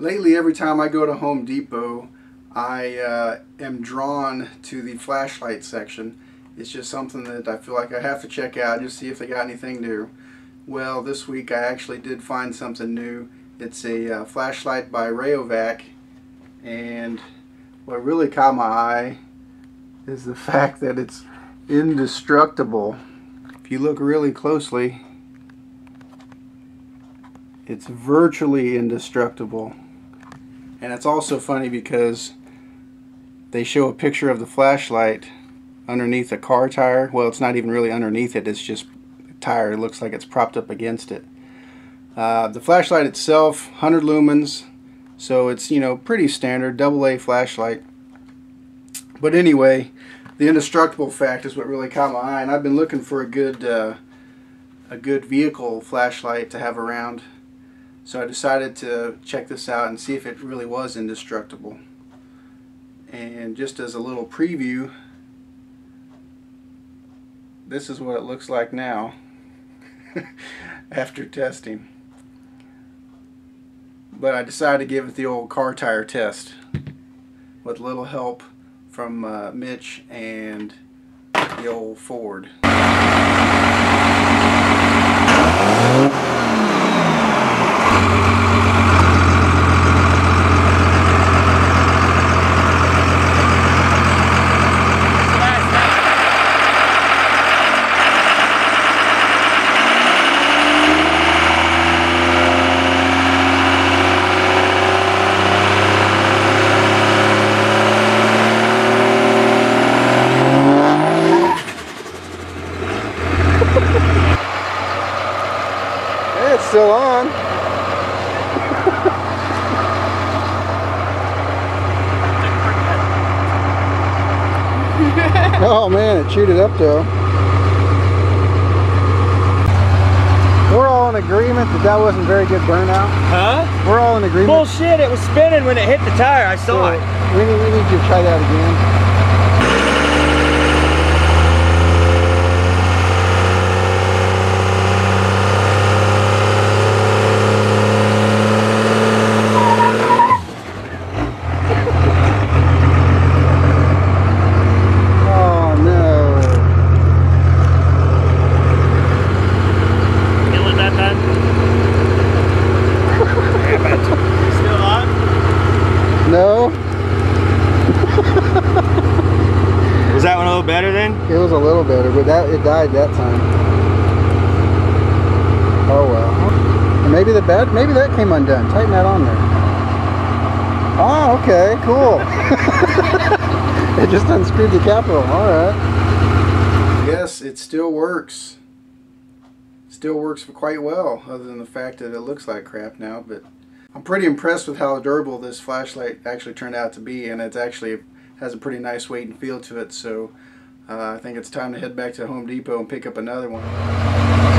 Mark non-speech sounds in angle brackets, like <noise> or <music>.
Lately, every time I go to Home Depot, I uh, am drawn to the flashlight section. It's just something that I feel like I have to check out, just see if they got anything new. Well, this week I actually did find something new. It's a uh, flashlight by Rayovac, and what really caught my eye is the <laughs> fact that it's indestructible. If you look really closely, it's virtually indestructible. And it's also funny because they show a picture of the flashlight underneath a car tire. Well, it's not even really underneath it, it's just tire. It looks like it's propped up against it. Uh, the flashlight itself, 100 lumens, so it's, you know, pretty standard, double A flashlight. But anyway, the indestructible fact is what really caught my eye, and I've been looking for a good, uh, a good vehicle flashlight to have around. So I decided to check this out and see if it really was indestructible. And just as a little preview, this is what it looks like now <laughs> after testing. But I decided to give it the old car tire test with a little help from uh, Mitch and the old Ford. it's still on. <laughs> oh man, it chewed it up though. We're all in agreement that that wasn't very good burnout. Huh? We're all in agreement. Bullshit, it was spinning when it hit the tire. I saw So, it. We need, we need you to try that again. Oh no. Kill it that time? Still on? No, Was that one a little better then? It was a little better, but that it died that time. Oh well. Maybe the bad maybe that came undone. Tighten that on there. Oh, okay, cool. <laughs> it just unscrewed the capital. Alright. Yes, it still works. Still works quite well, other than the fact that it looks like crap now, but I'm pretty impressed with how durable this flashlight actually turned out to be, and it's actually has a pretty nice weight and feel to it, so uh, I think it's time to head back to Home Depot and pick up another one.